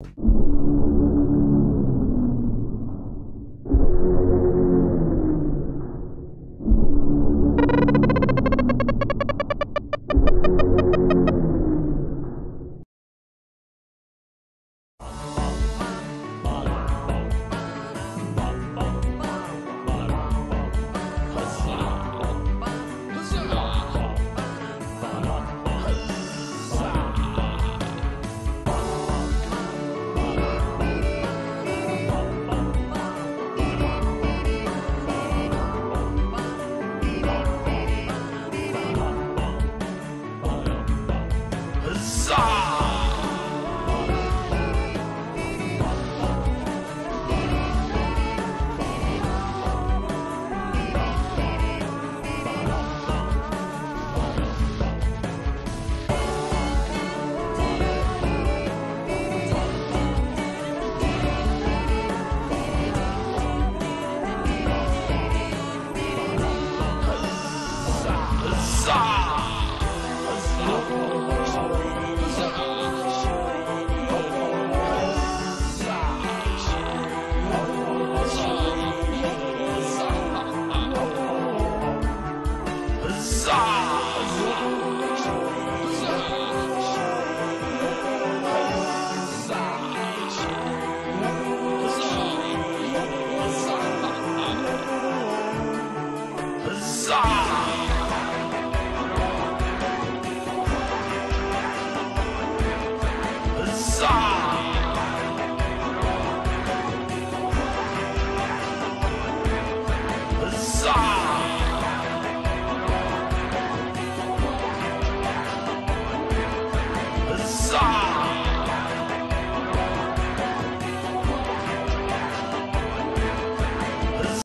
you saw.